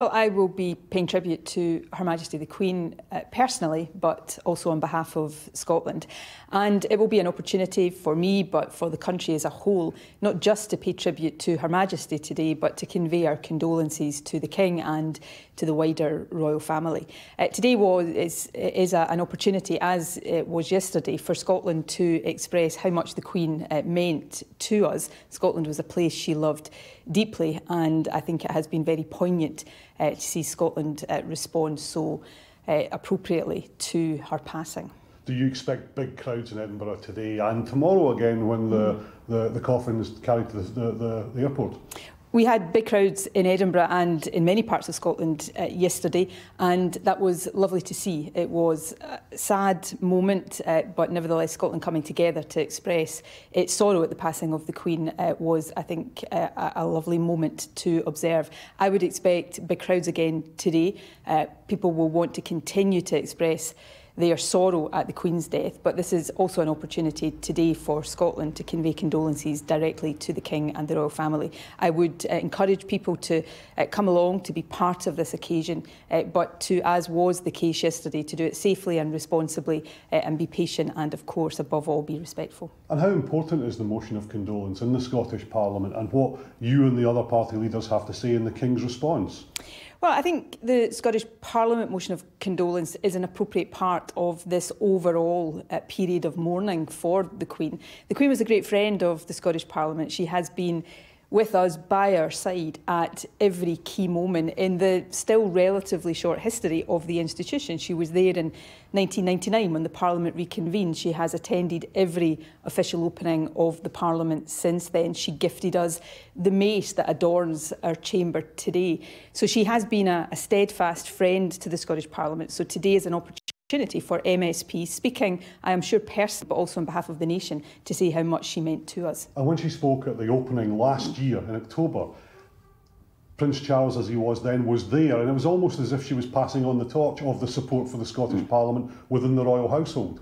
Well, I will be paying tribute to Her Majesty the Queen uh, personally, but also on behalf of Scotland. And it will be an opportunity for me, but for the country as a whole, not just to pay tribute to Her Majesty today, but to convey our condolences to the King and to the wider royal family. Uh, today was, is, is a, an opportunity, as it was yesterday, for Scotland to express how much the Queen uh, meant to us. Scotland was a place she loved deeply, and I think it has been very poignant uh, to see Scotland uh, respond so uh, appropriately to her passing. Do you expect big crowds in Edinburgh today and tomorrow again when the, mm. the, the coffin is carried to the, the, the airport? We had big crowds in Edinburgh and in many parts of Scotland uh, yesterday, and that was lovely to see. It was a sad moment, uh, but nevertheless, Scotland coming together to express its sorrow at the passing of the Queen uh, was, I think, uh, a lovely moment to observe. I would expect big crowds again today. Uh, people will want to continue to express their sorrow at the Queen's death, but this is also an opportunity today for Scotland to convey condolences directly to the King and the royal family. I would uh, encourage people to uh, come along to be part of this occasion, uh, but to, as was the case yesterday, to do it safely and responsibly uh, and be patient and, of course, above all, be respectful. And how important is the motion of condolence in the Scottish Parliament and what you and the other party leaders have to say in the King's response? Well, I think the Scottish Parliament motion of condolence is an appropriate part of this overall uh, period of mourning for the Queen. The Queen was a great friend of the Scottish Parliament. She has been with us by our side at every key moment in the still relatively short history of the institution. She was there in 1999 when the Parliament reconvened. She has attended every official opening of the Parliament since then. She gifted us the mace that adorns our chamber today. So she has been a, a steadfast friend to the Scottish Parliament. So today is an opportunity opportunity for MSP speaking, I am sure personally, but also on behalf of the nation, to say how much she meant to us. And when she spoke at the opening last year in October, Prince Charles, as he was then, was there, and it was almost as if she was passing on the torch of the support for the Scottish Parliament within the royal household.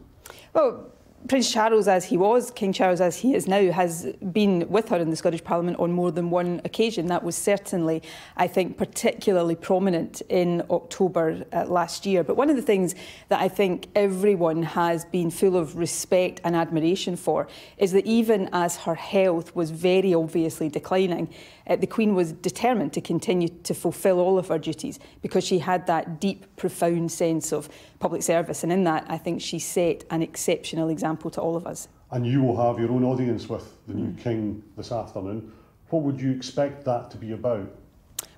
Well, Prince Charles, as he was, King Charles, as he is now, has been with her in the Scottish Parliament on more than one occasion. That was certainly, I think, particularly prominent in October uh, last year. But one of the things that I think everyone has been full of respect and admiration for is that even as her health was very obviously declining, uh, the Queen was determined to continue to fulfil all of her duties because she had that deep, profound sense of public service. And in that, I think she set an exceptional example example to all of us. And you will have your own audience with the new mm. King this afternoon. What would you expect that to be about?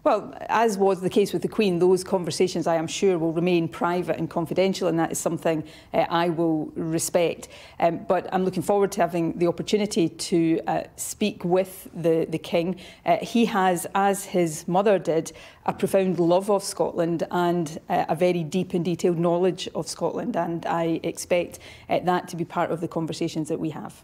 Well, as was the case with the Queen, those conversations, I am sure, will remain private and confidential, and that is something uh, I will respect. Um, but I'm looking forward to having the opportunity to uh, speak with the, the King. Uh, he has, as his mother did, a profound love of Scotland and uh, a very deep and detailed knowledge of Scotland, and I expect uh, that to be part of the conversations that we have.